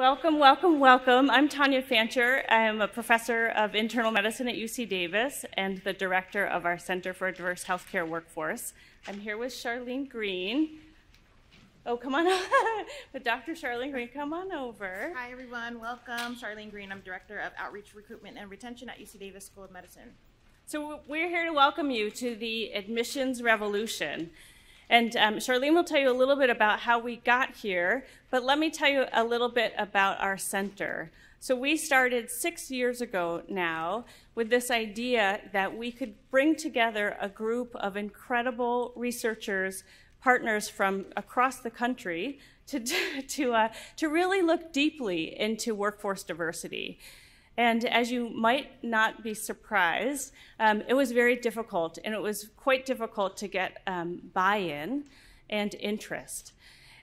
Welcome, welcome, welcome. I'm Tanya Fancher. I'm a professor of internal medicine at UC Davis and the director of our Center for a Diverse Healthcare Workforce. I'm here with Charlene Green. Oh, come on, with Dr. Charlene Green, come on over. Hi, everyone. Welcome. Charlene Green. I'm Director of Outreach, Recruitment, and Retention at UC Davis School of Medicine. So, we're here to welcome you to the admissions revolution. And um, Charlene will tell you a little bit about how we got here, but let me tell you a little bit about our center. So we started six years ago now with this idea that we could bring together a group of incredible researchers, partners from across the country to, to, uh, to really look deeply into workforce diversity. And as you might not be surprised, um, it was very difficult, and it was quite difficult to get um, buy in and interest.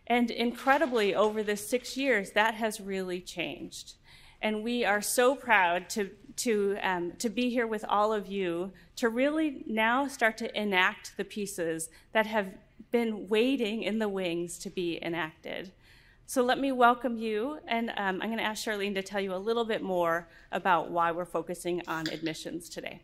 And incredibly, over the six years, that has really changed. And we are so proud to, to, um, to be here with all of you to really now start to enact the pieces that have been waiting in the wings to be enacted. So let me welcome you, and um, I'm going to ask Charlene to tell you a little bit more about why we're focusing on admissions today.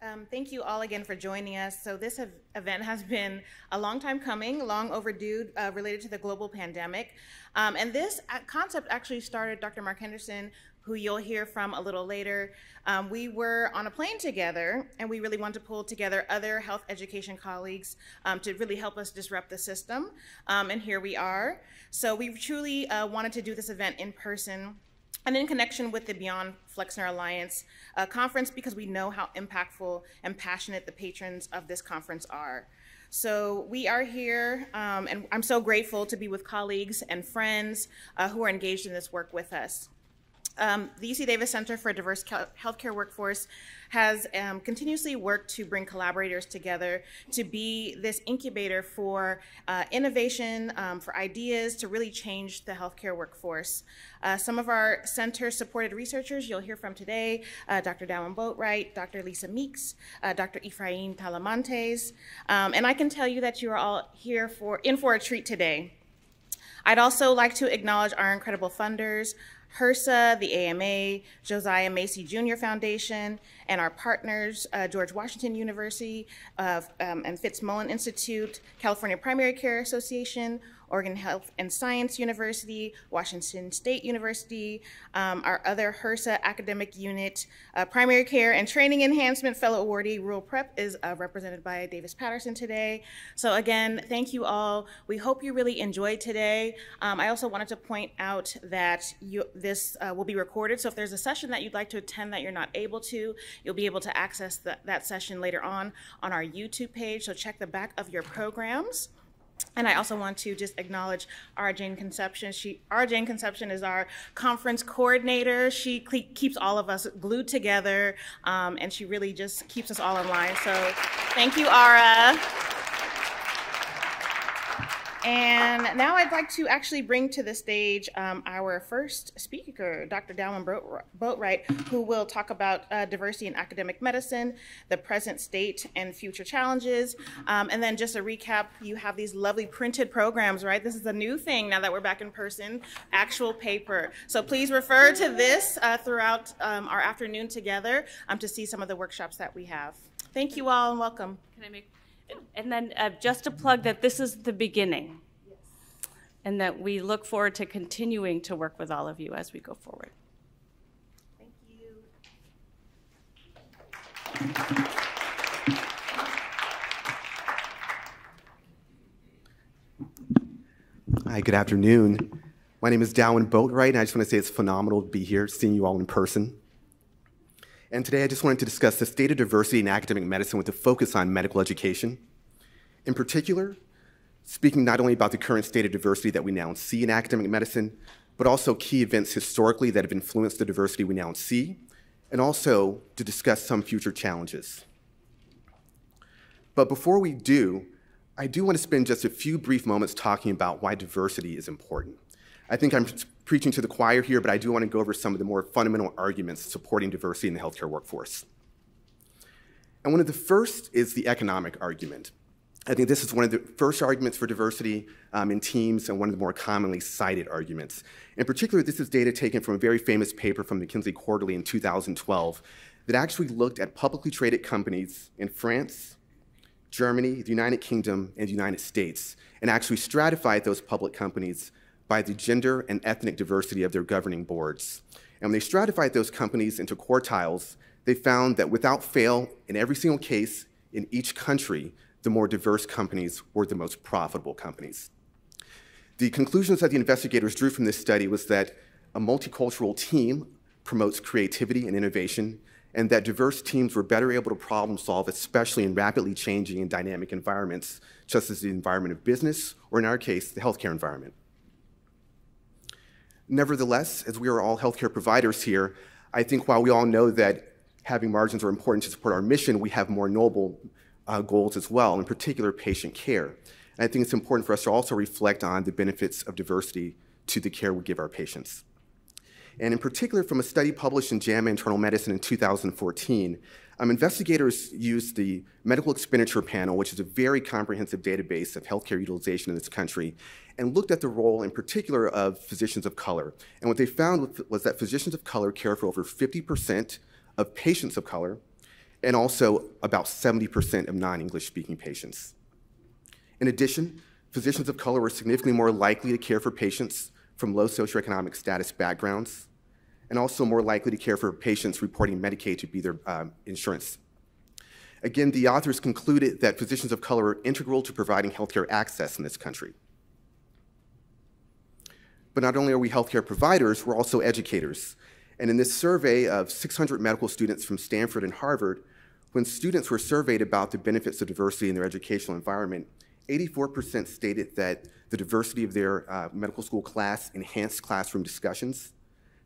Um, thank you all again for joining us. So this event has been a long time coming, long overdue, uh, related to the global pandemic. Um, and this uh, concept actually started, Dr. Mark Henderson who you'll hear from a little later, um, we were on a plane together and we really wanted to pull together other health education colleagues um, to really help us disrupt the system. Um, and here we are. So we truly uh, wanted to do this event in person and in connection with the Beyond Flexner Alliance uh, conference because we know how impactful and passionate the patrons of this conference are. So we are here, um, and I'm so grateful to be with colleagues and friends uh, who are engaged in this work with us. Um, the UC Davis Center for a Diverse Healthcare Workforce has um, continuously worked to bring collaborators together to be this incubator for uh, innovation, um, for ideas to really change the healthcare workforce. Uh, some of our center supported researchers you'll hear from today, uh, Dr. Dowin Boatright, Dr. Lisa Meeks, uh, Dr. Efrain Talamantes, um, and I can tell you that you are all here for in for a treat today. I'd also like to acknowledge our incredible funders, HRSA, the AMA, Josiah Macy Jr. Foundation, and our partners, uh, George Washington University um, and Fitzmullen Institute, California Primary Care Association, Oregon Health and Science University, Washington State University, um, our other HRSA academic unit, uh, Primary Care and Training Enhancement Fellow Awardee, Rural Prep, is uh, represented by Davis Patterson today. So again, thank you all. We hope you really enjoyed today. Um, I also wanted to point out that you, this uh, will be recorded, so if there's a session that you'd like to attend that you're not able to, you'll be able to access the, that session later on on our YouTube page, so check the back of your programs. And I also want to just acknowledge Ara Jane Concepcion. She, Ara Jane Concepcion is our conference coordinator. She keeps all of us glued together, um, and she really just keeps us all in line. So thank you, Ara. And now I'd like to actually bring to the stage um, our first speaker, Dr. Dowin Boatright, who will talk about uh, diversity in academic medicine, the present state and future challenges. Um, and then just a recap, you have these lovely printed programs, right? This is a new thing now that we're back in person, actual paper. So please refer to this uh, throughout um, our afternoon together um, to see some of the workshops that we have. Thank you all and welcome. Can I make and then uh, just to plug that this is the beginning. Yes. And that we look forward to continuing to work with all of you as we go forward. Thank you. Hi, good afternoon. My name is Dowin Boatright, and I just want to say it's phenomenal to be here, seeing you all in person. And today I just wanted to discuss the state of diversity in academic medicine with a focus on medical education. In particular, speaking not only about the current state of diversity that we now see in academic medicine, but also key events historically that have influenced the diversity we now see, and also to discuss some future challenges. But before we do, I do want to spend just a few brief moments talking about why diversity is important. I think I'm preaching to the choir here, but I do want to go over some of the more fundamental arguments supporting diversity in the healthcare workforce. And one of the first is the economic argument. I think this is one of the first arguments for diversity um, in teams and one of the more commonly cited arguments. In particular, this is data taken from a very famous paper from McKinsey Quarterly in 2012 that actually looked at publicly traded companies in France, Germany, the United Kingdom, and the United States, and actually stratified those public companies by the gender and ethnic diversity of their governing boards. And when they stratified those companies into quartiles, they found that without fail, in every single case, in each country, the more diverse companies were the most profitable companies. The conclusions that the investigators drew from this study was that a multicultural team promotes creativity and innovation, and that diverse teams were better able to problem solve, especially in rapidly changing and dynamic environments, such as the environment of business, or in our case, the healthcare environment. Nevertheless, as we are all healthcare providers here, I think while we all know that having margins are important to support our mission, we have more noble uh, goals as well, in particular patient care. And I think it's important for us to also reflect on the benefits of diversity to the care we give our patients. And in particular, from a study published in JAMA Internal Medicine in 2014, um, investigators used the Medical Expenditure Panel, which is a very comprehensive database of healthcare utilization in this country, and looked at the role in particular of physicians of color. And what they found was that physicians of color care for over 50% of patients of color, and also about 70% of non English speaking patients. In addition, physicians of color were significantly more likely to care for patients from low socioeconomic status backgrounds, and also more likely to care for patients reporting Medicaid to be their um, insurance. Again, the authors concluded that physicians of color are integral to providing healthcare access in this country. But not only are we healthcare providers, we're also educators. And in this survey of 600 medical students from Stanford and Harvard, when students were surveyed about the benefits of diversity in their educational environment, 84% stated that the diversity of their uh, medical school class enhanced classroom discussions.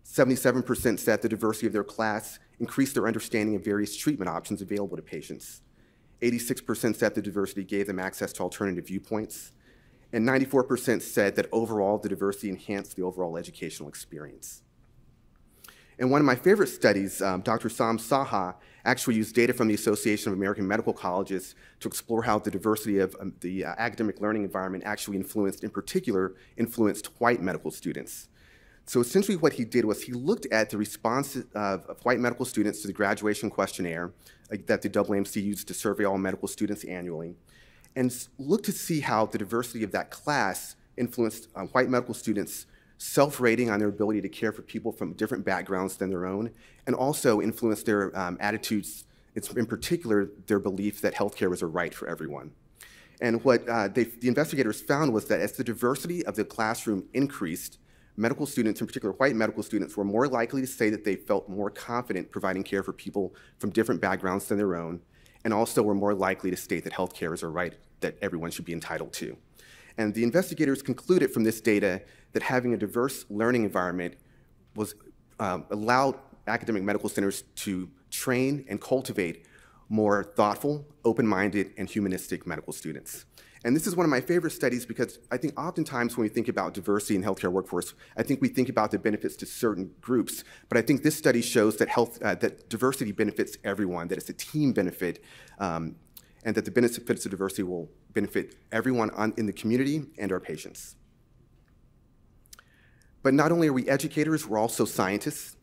77% said the diversity of their class increased their understanding of various treatment options available to patients. 86% said the diversity gave them access to alternative viewpoints. And 94% said that overall the diversity enhanced the overall educational experience. In one of my favorite studies, um, Dr. Sam Saha actually used data from the Association of American Medical Colleges to explore how the diversity of um, the uh, academic learning environment actually influenced, in particular, influenced white medical students. So essentially what he did was he looked at the response of, of white medical students to the graduation questionnaire uh, that the AAMC used to survey all medical students annually, and looked to see how the diversity of that class influenced uh, white medical students self rating on their ability to care for people from different backgrounds than their own, and also influence their um, attitudes, it's in particular their belief that healthcare was a right for everyone. And what uh, they, the investigators found was that as the diversity of the classroom increased, medical students, in particular white medical students, were more likely to say that they felt more confident providing care for people from different backgrounds than their own, and also were more likely to state that healthcare is a right that everyone should be entitled to. And the investigators concluded from this data that having a diverse learning environment was um, allowed academic medical centers to train and cultivate more thoughtful, open-minded, and humanistic medical students. And this is one of my favorite studies because I think oftentimes when we think about diversity in healthcare workforce, I think we think about the benefits to certain groups. But I think this study shows that health, uh, that diversity benefits everyone, that it's a team benefit, um, and that the benefits of diversity will benefit everyone on, in the community and our patients. But not only are we educators, we're also scientists.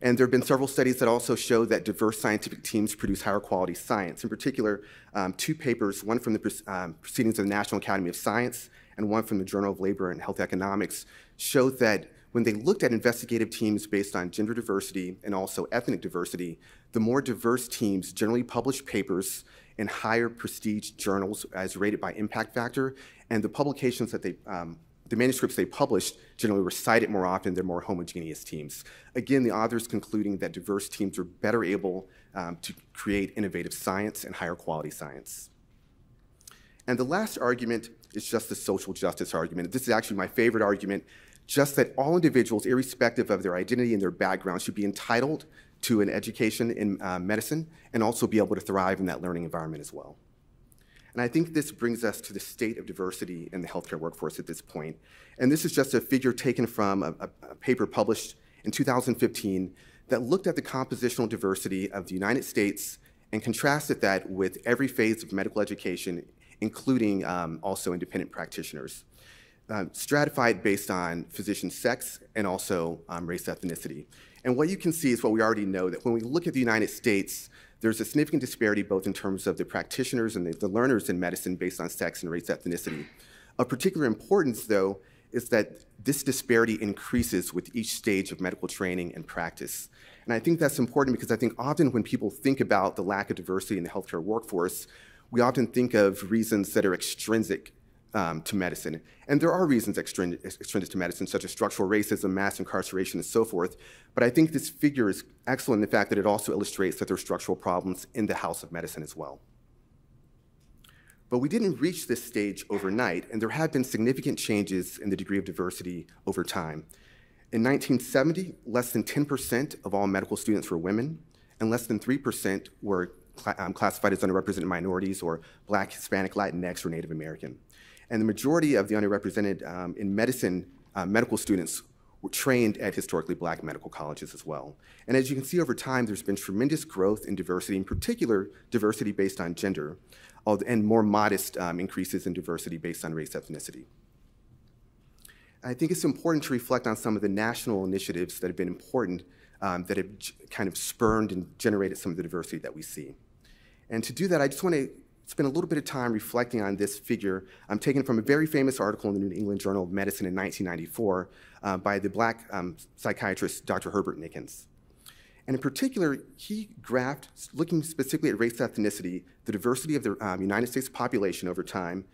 And there have been several studies that also show that diverse scientific teams produce higher quality science. In particular, um, two papers, one from the um, Proceedings of the National Academy of Science and one from the Journal of Labor and Health Economics, showed that when they looked at investigative teams based on gender diversity and also ethnic diversity, the more diverse teams generally published papers in higher prestige journals as rated by impact factor, and the publications that they um, the manuscripts they published generally were cited more often than more homogeneous teams. Again, the authors concluding that diverse teams are better able um, to create innovative science and higher quality science. And the last argument is just the social justice argument. This is actually my favorite argument, just that all individuals, irrespective of their identity and their background, should be entitled to an education in uh, medicine and also be able to thrive in that learning environment as well. And I think this brings us to the state of diversity in the healthcare workforce at this point. And this is just a figure taken from a, a, paper published in 2015 that looked at the compositional diversity of the United States and contrasted that with every phase of medical education including um, also independent practitioners. Um, stratified based on physician sex and also um, race ethnicity. And what you can see is what we already know, that when we look at the United States, there's a significant disparity both in terms of the practitioners and the, the learners in medicine based on sex and race ethnicity. Of particular importance, though, is that this disparity increases with each stage of medical training and practice. And I think that's important because I think often when people think about the lack of diversity in the healthcare workforce, we often think of reasons that are extrinsic um, to medicine. And there are reasons extrinsic, extrinsic to medicine, such as structural racism, mass incarceration, and so forth. But I think this figure is excellent in the fact that it also illustrates that there are structural problems in the house of medicine as well. But we didn't reach this stage overnight, and there have been significant changes in the degree of diversity over time. In 1970, less than 10% of all medical students were women, and less than 3% were cl um, classified as underrepresented minorities or Black, Hispanic, Latinx, or Native American. And the majority of the underrepresented um, in medicine uh, medical students were trained at historically black medical colleges as well. And as you can see over time, there's been tremendous growth in diversity, in particular diversity based on gender, and more modest um, increases in diversity based on race ethnicity. I think it's important to reflect on some of the national initiatives that have been important um, that have kind of spurned and generated some of the diversity that we see. And to do that, I just want to spend a little bit of time reflecting on this figure. I'm taken from a very famous article in the New England Journal of Medicine in 1994 uh, by the black um, psychiatrist Dr. Herbert Nickens. And in particular, he graphed, looking specifically at race ethnicity, the diversity of the um, United States population over time,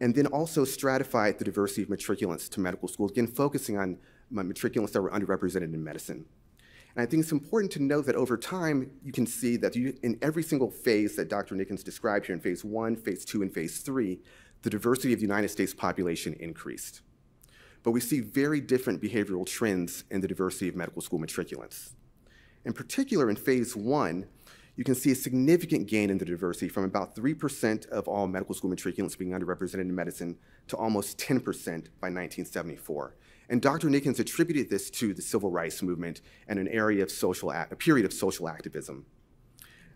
and then also stratified the diversity of matriculants to medical schools, again, focusing on matriculants that were underrepresented in medicine. And I think it's important to note that over time, you can see that you, in every single phase that Dr. Nickens described here in phase one, phase two, and phase three, the diversity of the United States population increased. But we see very different behavioral trends in the diversity of medical school matriculants. In particular, in phase one, you can see a significant gain in the diversity from about 3% of all medical school matriculants being underrepresented in medicine to almost 10% by 1974. And Dr. Nickens attributed this to the civil rights movement and an area of social, a period of social activism.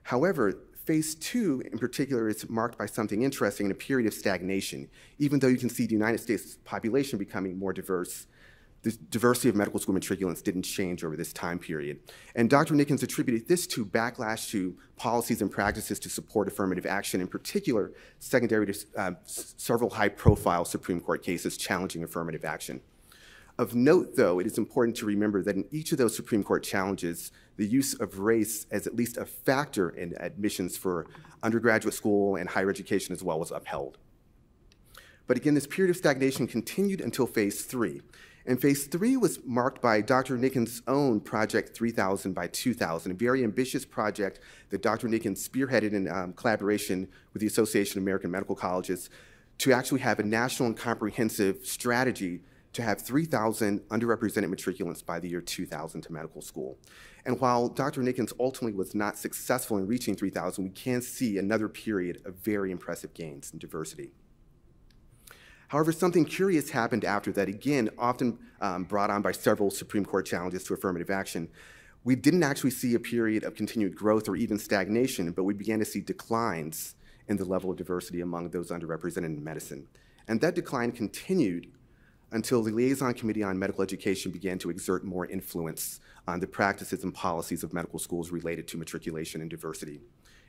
However, phase two in particular is marked by something interesting in a period of stagnation. Even though you can see the United States population becoming more diverse, the diversity of medical school matriculants didn't change over this time period. And Dr. Nickens attributed this to backlash to policies and practices to support affirmative action, in particular, secondary to uh, several high profile Supreme Court cases challenging affirmative action. Of note, though, it is important to remember that in each of those Supreme Court challenges, the use of race as at least a factor in admissions for undergraduate school and higher education as well was upheld. But again, this period of stagnation continued until phase three. And phase three was marked by Dr. Nickens' own Project 3000 by 2000, a very ambitious project that Dr. Nickens spearheaded in um, collaboration with the Association of American Medical Colleges to actually have a national and comprehensive strategy to have 3,000 underrepresented matriculants by the year 2000 to medical school. And while Dr. Nickens ultimately was not successful in reaching 3,000, we can see another period of very impressive gains in diversity. However, something curious happened after that, again, often um, brought on by several Supreme Court challenges to affirmative action. We didn't actually see a period of continued growth or even stagnation, but we began to see declines in the level of diversity among those underrepresented in medicine. And that decline continued until the Liaison Committee on Medical Education began to exert more influence on the practices and policies of medical schools related to matriculation and diversity.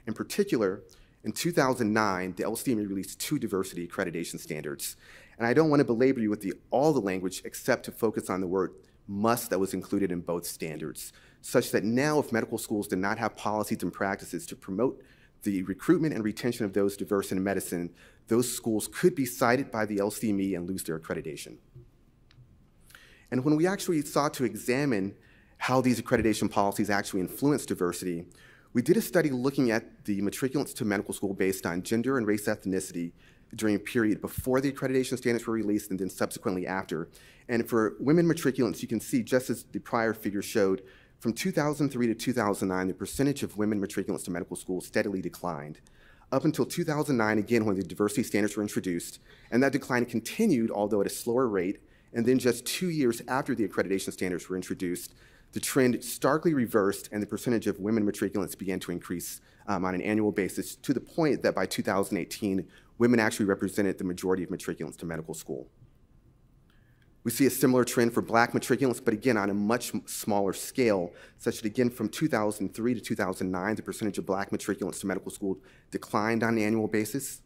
In particular, in 2009, the LCME released two diversity accreditation standards. And I don't want to belabor you with the, all the language except to focus on the word must that was included in both standards, such that now if medical schools do not have policies and practices to promote the recruitment and retention of those diverse in medicine, those schools could be cited by the LCME and lose their accreditation. And when we actually sought to examine how these accreditation policies actually influence diversity, we did a study looking at the matriculants to medical school based on gender and race ethnicity during a period before the accreditation standards were released and then subsequently after. And for women matriculants, you can see, just as the prior figure showed, from 2003 to 2009, the percentage of women matriculants to medical school steadily declined. Up until 2009, again, when the diversity standards were introduced, and that decline continued, although at a slower rate, and then just two years after the accreditation standards were introduced, the trend starkly reversed and the percentage of women matriculants began to increase um, on an annual basis to the point that by 2018, women actually represented the majority of matriculants to medical school. We see a similar trend for black matriculants, but again on a much smaller scale, such that again from 2003 to 2009, the percentage of black matriculants to medical school declined on an annual basis.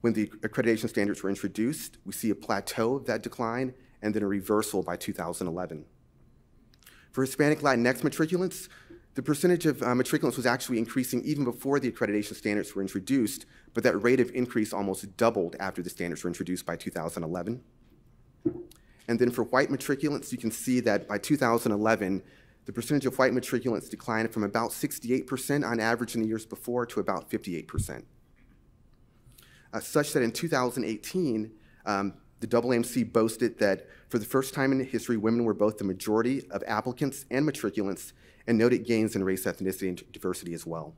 When the accreditation standards were introduced, we see a plateau of that decline and then a reversal by 2011. For Hispanic Latinx matriculants, the percentage of uh, matriculants was actually increasing even before the accreditation standards were introduced, but that rate of increase almost doubled after the standards were introduced by 2011. And then for white matriculants, you can see that by 2011, the percentage of white matriculants declined from about 68% on average in the years before to about 58%. Uh, such that in 2018, um, the AAMC boasted that for the first time in history, women were both the majority of applicants and matriculants and noted gains in race, ethnicity, and diversity as well.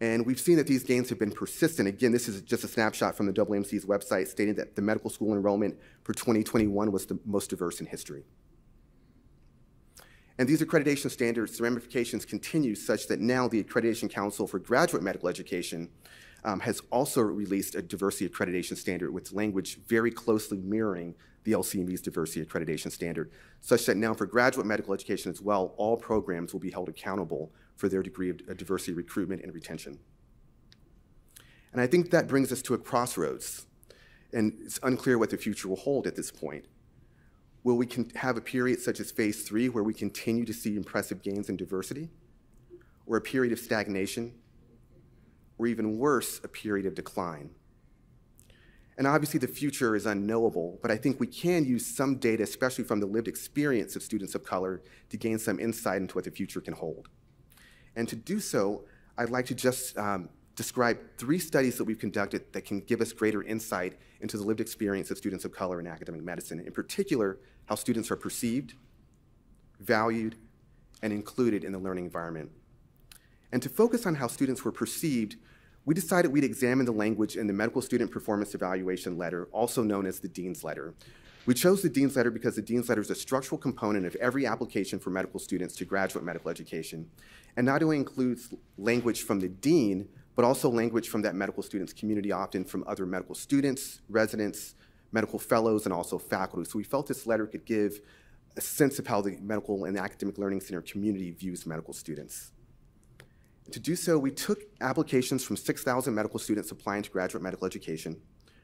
And we've seen that these gains have been persistent. Again, this is just a snapshot from the AAMC's website stating that the medical school enrollment for 2021 was the most diverse in history. And these accreditation standards, the ramifications continue such that now the Accreditation Council for Graduate Medical Education um, has also released a diversity accreditation standard with language very closely mirroring the LCME's diversity accreditation standard, such that now for graduate medical education as well, all programs will be held accountable for their degree of diversity recruitment and retention. And I think that brings us to a crossroads, and it's unclear what the future will hold at this point. Will we have a period such as phase three where we continue to see impressive gains in diversity, or a period of stagnation, or even worse, a period of decline? And obviously, the future is unknowable, but I think we can use some data, especially from the lived experience of students of color, to gain some insight into what the future can hold. And to do so, I'd like to just um, describe three studies that we've conducted that can give us greater insight into the lived experience of students of color in academic medicine, in particular, how students are perceived, valued, and included in the learning environment. And to focus on how students were perceived, we decided we'd examine the language in the Medical Student Performance Evaluation Letter, also known as the Dean's Letter. We chose the Dean's Letter because the Dean's Letter is a structural component of every application for medical students to graduate medical education, and not only includes language from the Dean, but also language from that medical student's community, often from other medical students, residents, medical fellows, and also faculty. So we felt this letter could give a sense of how the medical and academic learning center community views medical students. To do so, we took applications from 6,000 medical students applying to graduate medical education,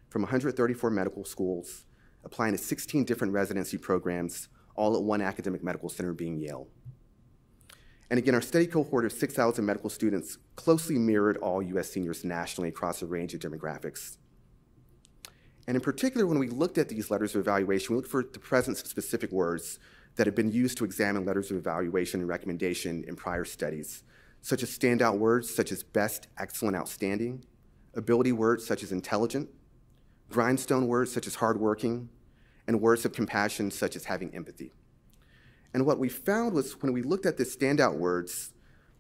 from 134 medical schools, applying to 16 different residency programs, all at one academic medical center being Yale. And again, our study cohort of 6,000 medical students closely mirrored all US seniors nationally across a range of demographics. And in particular, when we looked at these letters of evaluation, we looked for the presence of specific words that had been used to examine letters of evaluation and recommendation in prior studies, such as standout words such as best, excellent, outstanding, ability words such as intelligent, grindstone words such as hardworking, and words of compassion such as having empathy. And what we found was when we looked at the standout words,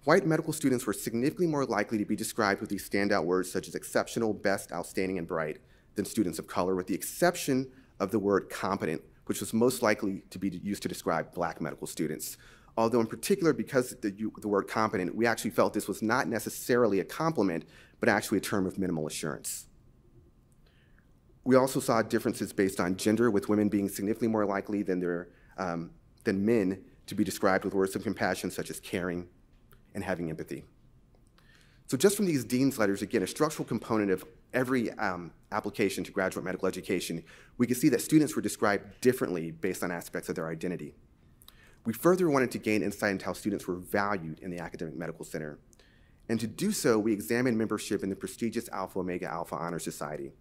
white medical students were significantly more likely to be described with these standout words such as exceptional, best, outstanding, and bright than students of color, with the exception of the word competent, which was most likely to be used to describe black medical students although in particular because the, the word competent, we actually felt this was not necessarily a compliment, but actually a term of minimal assurance. We also saw differences based on gender, with women being significantly more likely than, their, um, than men to be described with words of compassion such as caring and having empathy. So just from these dean's letters, again, a structural component of every um, application to graduate medical education, we can see that students were described differently based on aspects of their identity. We further wanted to gain insight into how students were valued in the Academic Medical Center. And to do so, we examined membership in the prestigious Alpha Omega Alpha Honor Society.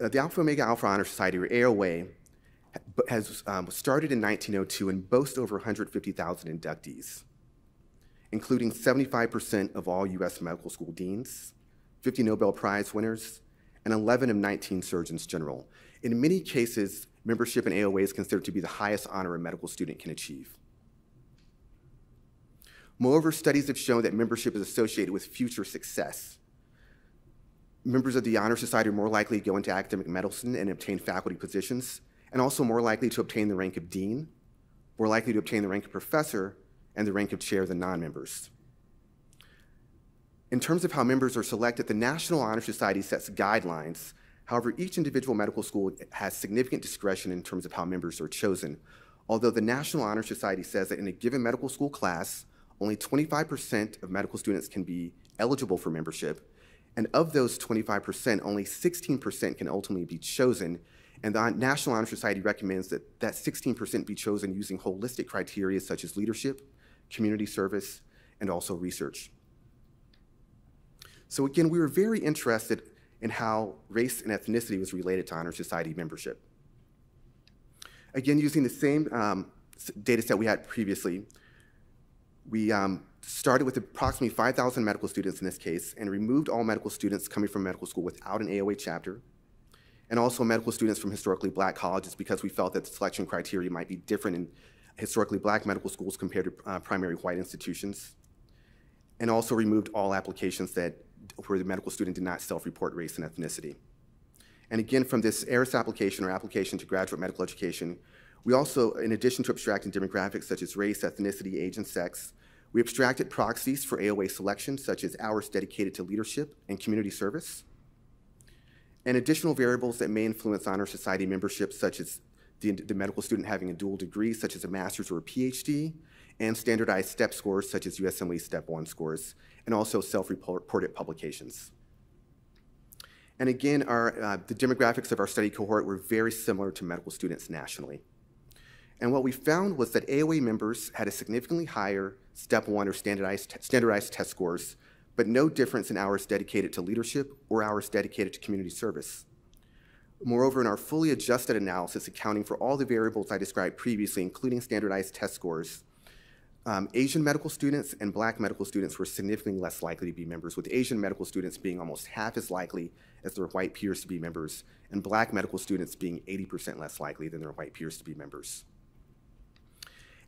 Uh, the Alpha Omega Alpha Honor Society, or AOA, has um, started in 1902 and boasts over 150,000 inductees, including 75% of all U.S. medical school deans, 50 Nobel Prize winners, and 11 of 19 surgeons general. In many cases, membership in AOA is considered to be the highest honor a medical student can achieve. Moreover, studies have shown that membership is associated with future success. Members of the Honor Society are more likely to go into academic medicine and obtain faculty positions, and also more likely to obtain the rank of dean, more likely to obtain the rank of professor and the rank of chair than non-members. In terms of how members are selected, the National Honor Society sets guidelines. However, each individual medical school has significant discretion in terms of how members are chosen. Although the National Honor Society says that in a given medical school class, only 25% of medical students can be eligible for membership, and of those 25%, only 16% can ultimately be chosen. And the National Honor Society recommends that that 16% be chosen using holistic criteria such as leadership, community service, and also research. So again, we were very interested in how race and ethnicity was related to Honor Society membership. Again, using the same um, data set we had previously, we um, started with approximately 5,000 medical students in this case and removed all medical students coming from medical school without an AOA chapter, and also medical students from historically black colleges because we felt that the selection criteria might be different in historically black medical schools compared to uh, primary white institutions, and also removed all applications that where the medical student did not self-report race and ethnicity. And again, from this ERAS application or application to graduate medical education, we also, in addition to abstracting demographics such as race, ethnicity, age, and sex, we abstracted proxies for AOA selection, such as hours dedicated to leadership and community service, and additional variables that may influence honor society membership, such as the, the, medical student having a dual degree, such as a master's or a PhD, and standardized STEP scores, such as USMLE Step 1 scores, and also self-reported publications. And again, our, uh, the demographics of our study cohort were very similar to medical students nationally. And what we found was that AOA members had a significantly higher step one or standardized, standardized test scores, but no difference in hours dedicated to leadership or hours dedicated to community service. Moreover, in our fully adjusted analysis, accounting for all the variables I described previously, including standardized test scores, um, Asian medical students and black medical students were significantly less likely to be members, with Asian medical students being almost half as likely as their white peers to be members, and black medical students being 80% less likely than their white peers to be members.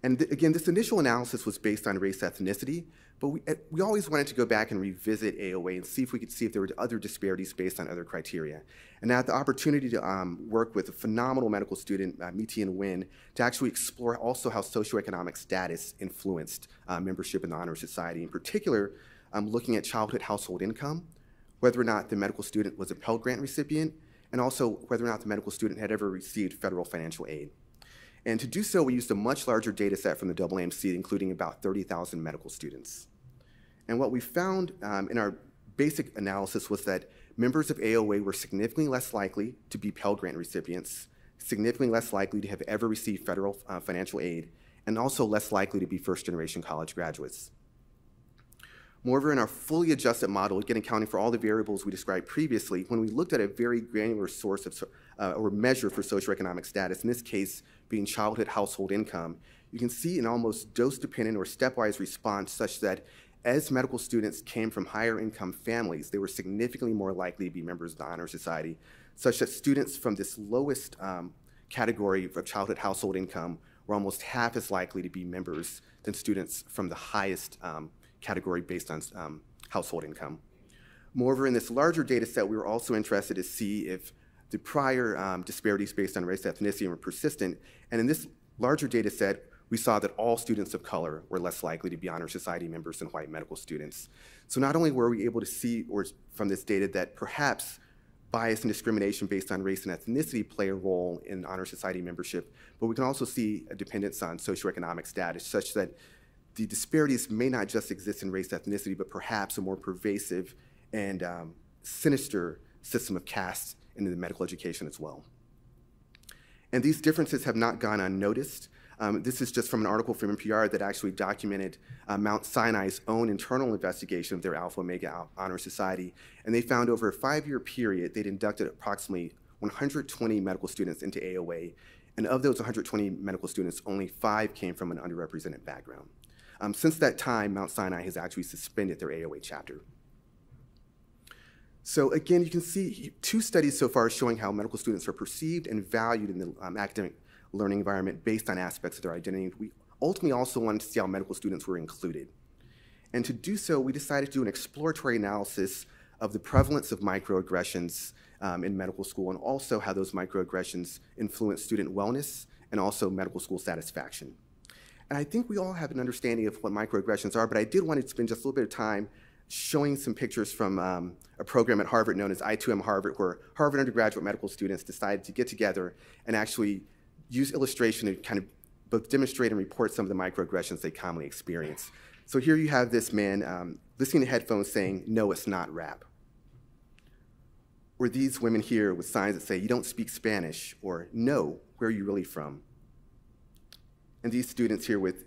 And th again, this initial analysis was based on race ethnicity, but we, eh, we always wanted to go back and revisit AOA and see if we could see if there were other disparities based on other criteria. And I had the opportunity to um, work with a phenomenal medical student, uh, Mytien Nguyen, to actually explore also how socioeconomic status influenced uh, membership in the Honor Society. In particular, um, looking at childhood household income, whether or not the medical student was a Pell Grant recipient, and also whether or not the medical student had ever received federal financial aid. And to do so, we used a much larger data set from the AAMC, including about 30,000 medical students. And what we found um, in our basic analysis was that members of AOA were significantly less likely to be Pell Grant recipients, significantly less likely to have ever received federal uh, financial aid, and also less likely to be first-generation college graduates. Moreover, in our fully adjusted model, again accounting for all the variables we described previously, when we looked at a very granular source of, uh, or measure for socioeconomic status, in this case being childhood household income, you can see an almost dose-dependent or stepwise response such that as medical students came from higher income families, they were significantly more likely to be members of the Honor Society, such that students from this lowest um, category of childhood household income were almost half as likely to be members than students from the highest um, category based on um, household income. Moreover, in this larger data set, we were also interested to see if the prior um, disparities based on race ethnicity were persistent. And in this larger data set, we saw that all students of color were less likely to be honor society members than white medical students. So not only were we able to see or from this data that perhaps bias and discrimination based on race and ethnicity play a role in honor society membership, but we can also see a dependence on socioeconomic status such that the disparities may not just exist in race ethnicity, but perhaps a more pervasive and um, sinister system of caste in the medical education as well. And these differences have not gone unnoticed. Um, this is just from an article from NPR that actually documented uh, Mount Sinai's own internal investigation of their Alpha Omega Honor Society. And they found over a five year period, they'd inducted approximately 120 medical students into AOA. And of those 120 medical students, only five came from an underrepresented background. Um, since that time, Mount Sinai has actually suspended their AOA chapter. So again, you can see two studies so far showing how medical students are perceived and valued in the um, academic learning environment based on aspects of their identity. We ultimately also wanted to see how medical students were included. And to do so, we decided to do an exploratory analysis of the prevalence of microaggressions um, in medical school and also how those microaggressions influence student wellness and also medical school satisfaction. And I think we all have an understanding of what microaggressions are, but I did want to spend just a little bit of time showing some pictures from um, a program at Harvard known as I2M Harvard, where Harvard undergraduate medical students decided to get together and actually use illustration to kind of both demonstrate and report some of the microaggressions they commonly experience. So here you have this man um, listening to headphones saying, no, it's not rap. Or these women here with signs that say, you don't speak Spanish, or no, where are you really from? And these students here with,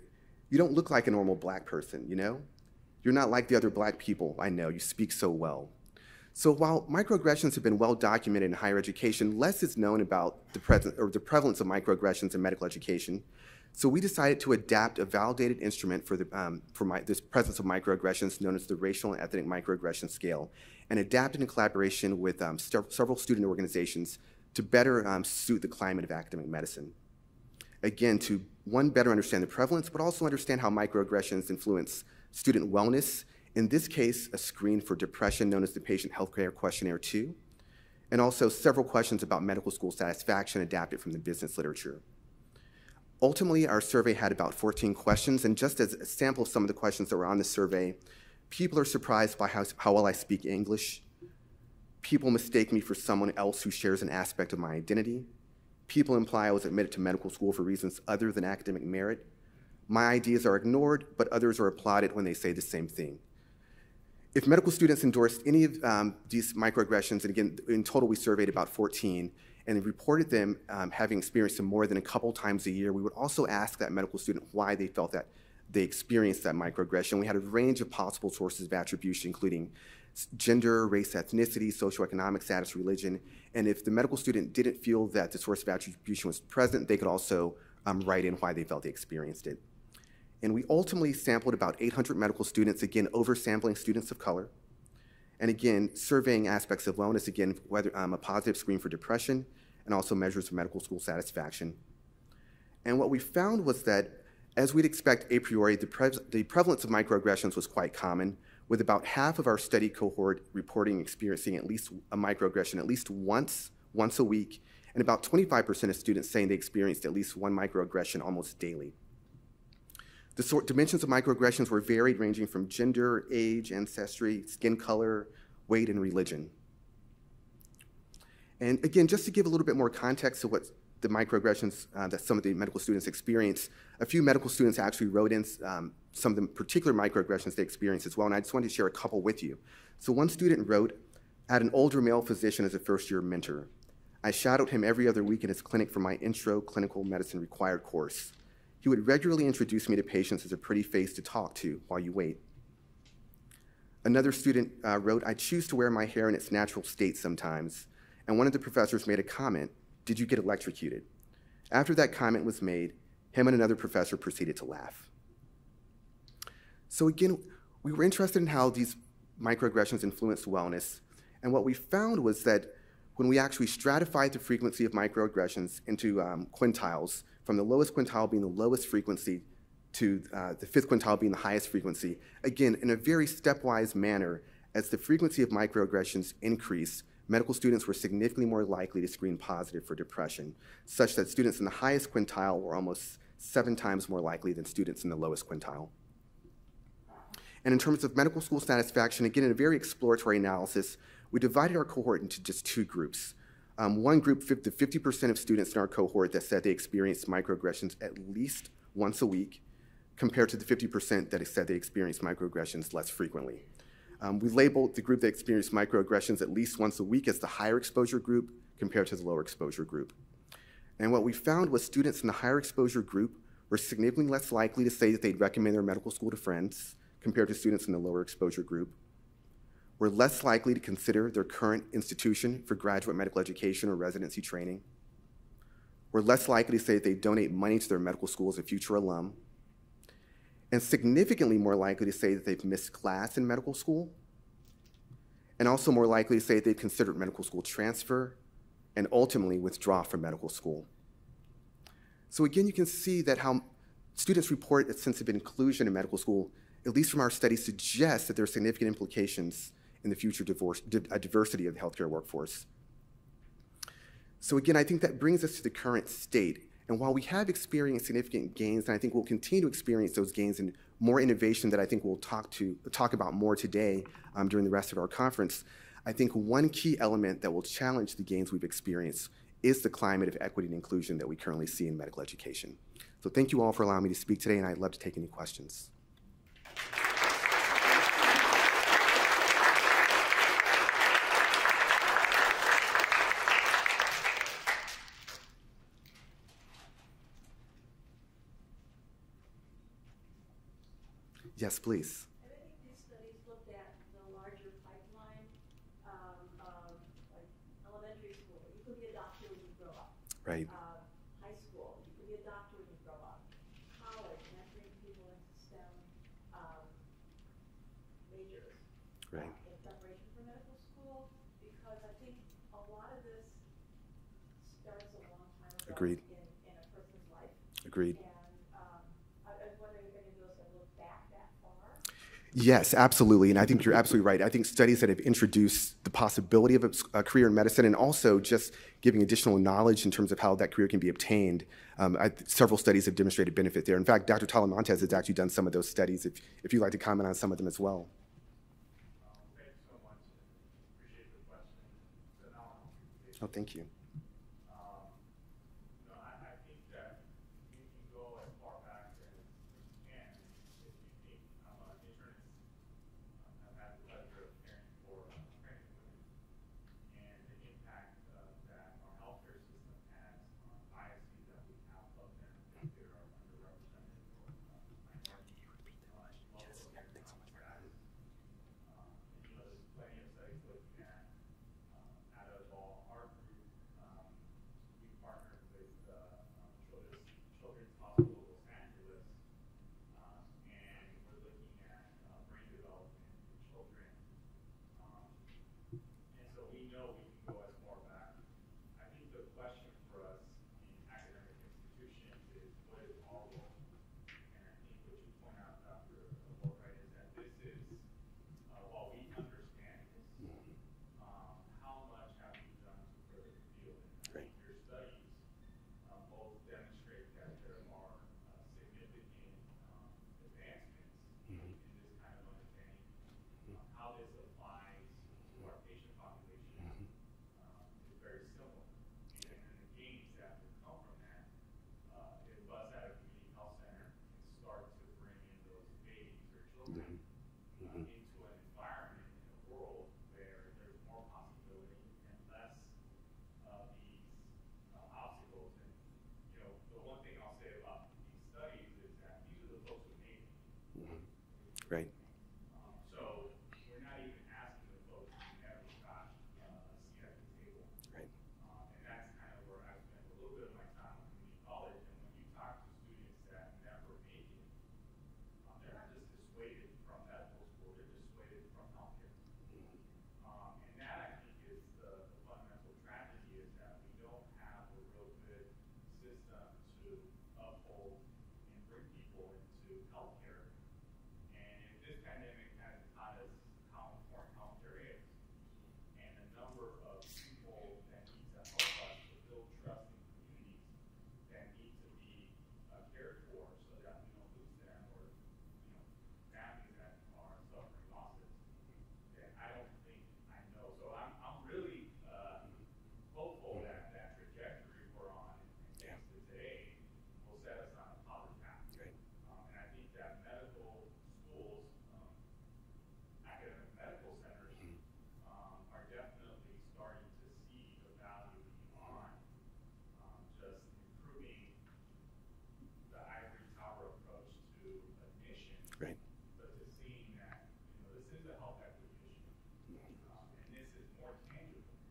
you don't look like a normal black person, you know? You're not like the other black people I know, you speak so well. So while microaggressions have been well documented in higher education, less is known about the, present, or the prevalence of microaggressions in medical education. So we decided to adapt a validated instrument for, the, um, for my, this presence of microaggressions known as the Racial and Ethnic Microaggression Scale, and adapted in collaboration with um, several student organizations to better um, suit the climate of academic medicine. Again, to one, better understand the prevalence, but also understand how microaggressions influence student wellness, in this case, a screen for depression known as the Patient Healthcare Questionnaire 2, and also several questions about medical school satisfaction adapted from the business literature. Ultimately, our survey had about 14 questions, and just as a sample of some of the questions that were on the survey, people are surprised by how, how well I speak English. People mistake me for someone else who shares an aspect of my identity. People imply I was admitted to medical school for reasons other than academic merit. My ideas are ignored, but others are applauded when they say the same thing. If medical students endorsed any of um, these microaggressions, and again, in total we surveyed about 14, and reported them um, having experienced them more than a couple times a year, we would also ask that medical student why they felt that they experienced that microaggression. We had a range of possible sources of attribution, including gender, race, ethnicity, socioeconomic status, religion. And if the medical student didn't feel that the source of attribution was present, they could also um, write in why they felt they experienced it. And we ultimately sampled about 800 medical students, again, oversampling students of color. And again, surveying aspects of wellness, again, whether um, a positive screen for depression, and also measures of medical school satisfaction. And what we found was that, as we'd expect a priori, the, pre the prevalence of microaggressions was quite common, with about half of our study cohort reporting experiencing at least a microaggression at least once, once a week, and about 25% of students saying they experienced at least one microaggression almost daily. The sort, dimensions of microaggressions were varied, ranging from gender, age, ancestry, skin color, weight, and religion. And again, just to give a little bit more context to what the microaggressions uh, that some of the medical students experience, a few medical students actually wrote in um, some of the particular microaggressions they experienced as well, and I just wanted to share a couple with you. So one student wrote, I had an older male physician as a first-year mentor. I shadowed him every other week in his clinic for my intro clinical medicine required course. He would regularly introduce me to patients as a pretty face to talk to while you wait. Another student uh, wrote, I choose to wear my hair in its natural state sometimes and one of the professors made a comment, did you get electrocuted? After that comment was made, him and another professor proceeded to laugh. So again, we were interested in how these microaggressions influence wellness, and what we found was that when we actually stratified the frequency of microaggressions into um, quintiles, from the lowest quintile being the lowest frequency to uh, the fifth quintile being the highest frequency, again, in a very stepwise manner, as the frequency of microaggressions increased, medical students were significantly more likely to screen positive for depression, such that students in the highest quintile were almost seven times more likely than students in the lowest quintile. And in terms of medical school satisfaction, again, in a very exploratory analysis, we divided our cohort into just two groups. Um, one group, the 50% of students in our cohort that said they experienced microaggressions at least once a week, compared to the 50% that said they experienced microaggressions less frequently. Um, we labeled the group that experienced microaggressions at least once a week as the higher exposure group compared to the lower exposure group. And what we found was students in the higher exposure group were significantly less likely to say that they'd recommend their medical school to friends compared to students in the lower exposure group, were less likely to consider their current institution for graduate medical education or residency training, were less likely to say that they donate money to their medical school as a future alum, and significantly more likely to say that they've missed class in medical school, and also more likely to say that they've considered medical school transfer and ultimately withdraw from medical school. So again, you can see that how students report a sense of inclusion in medical school, at least from our study, suggests that there are significant implications in the future divorce, diversity of the healthcare workforce. So again, I think that brings us to the current state. And while we have experienced significant gains, and I think we'll continue to experience those gains and more innovation that I think we'll talk to talk about more today um, during the rest of our conference, I think one key element that will challenge the gains we've experienced is the climate of equity and inclusion that we currently see in medical education. So thank you all for allowing me to speak today, and I'd love to take any questions. Yes, please. Um, right. Uh, high school, you could be a doctor when you grow up. College, mentoring people into STEM um, majors. Uh, right. Uh, in preparation for medical school, because I think a lot of this starts a long time ago Agreed. In, in a person's life. Agreed. And Yes, absolutely. And I think you're absolutely right. I think studies that have introduced the possibility of a, career in medicine and also just giving additional knowledge in terms of how that career can be obtained. Um, I, several studies have demonstrated benefit there. In fact, Dr. Talamantes has actually done some of those studies, if, if you'd like to comment on some of them as well. Oh, thank you.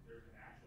there's an actual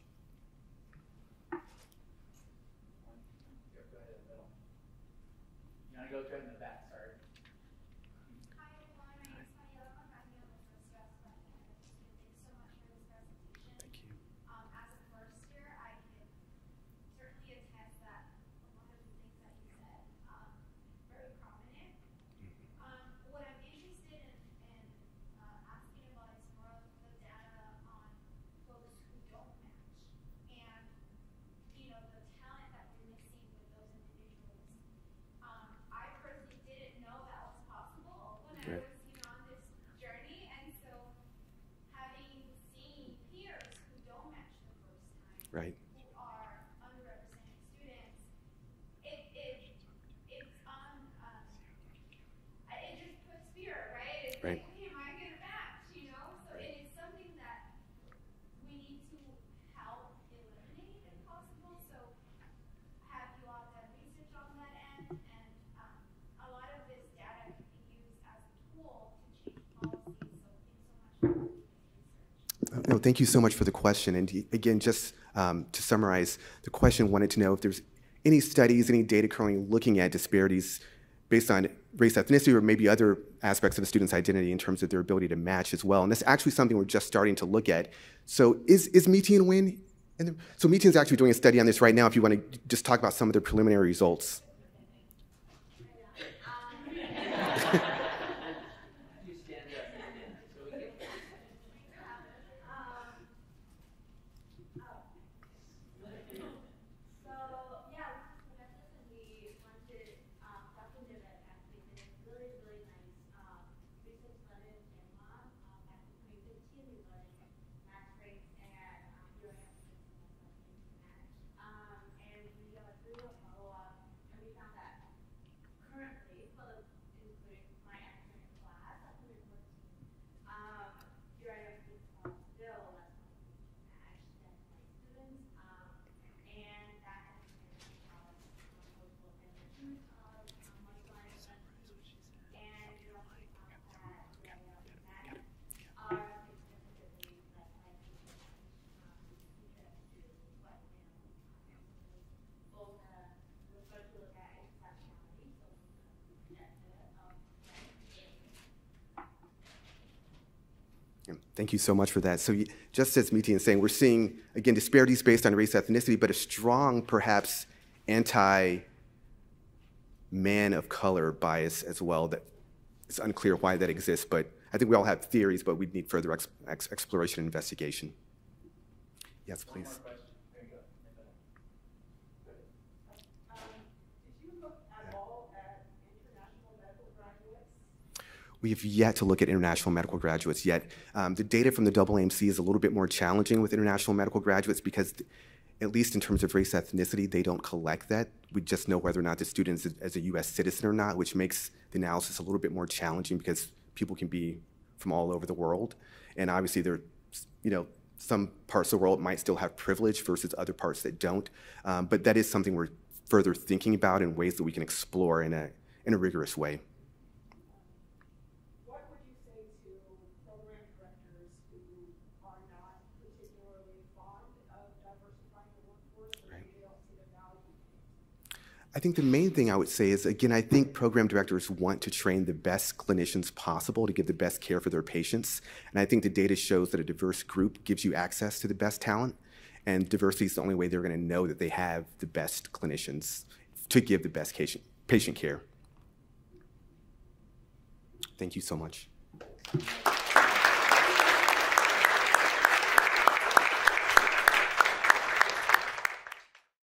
Time, Right. who are underrepresented students, it it it's on um, I- it just puts fear, right? It's Right. like, okay, am I gonna match? You know, so it is something that we need to help eliminate if possible. So have you all done research on that end? And um, a lot of this data can be used as a tool to change policies. So thanks so much for doing this research. No, thank you so much for the question. And again, just um, to summarize, the question wanted to know if there's any studies, any data currently looking at disparities based on race, ethnicity, or maybe other aspects of a student's identity in terms of their ability to match as well. And that's actually something we're just starting to look at. So is, is Mytien Nguyen? in the- So is actually doing a study on this right now if you want to just talk about some of the preliminary results. You stand up, so we can. So yeah, Vanessa and we wanted um, documented that actually did a really really nice um, research study in Denmark um, back in 2015 regarding match rates and um, your match. Um, and we uh, do a follow up and we found that currently, for the, including my academic class, at 114, um, your is still less match than white students. Um, and that has been because of multiple dimensions of um, marginalized identity. And we also found that the that are significantly less likely to um, compare to white males. Both uh, we start to look at intersectionality, so the objective of Yeah, Thank you so much for that. So, just as Miti is saying, we're seeing, again, disparities based on race, ethnicity, but a strong, perhaps, anti man of color bias as well. That it's unclear why that exists, but I think we all have theories, but we'd need further ex- ex- exploration and investigation. Yes, please. question. There you go. Um, did you look at all at international medical graduates? We have yet to look at international medical graduates yet. Um, the data from the AAMC is a little bit more challenging with international medical graduates because, at least in terms of race ethnicity, they don't collect that. We just know whether or not the student is a, a U.S. citizen or not, which makes the analysis a little bit more challenging because people can be from all over the world, and obviously there, you know, some parts of the world might still have privilege versus other parts that don't. Um, but that is something we're further thinking about in ways that we can explore in a in a rigorous way. What would you say to program directors who are not particularly fond of diversifying the workforce or maybe they don't see the value in it? I think the main thing I would say is, again, I think program directors want to train the best clinicians possible to give the best care for their patients. And I think the data shows that a diverse group gives you access to the best talent. And diversity is the only way they're going to know that they have the best clinicians to give the best patient, care. Thank you so much.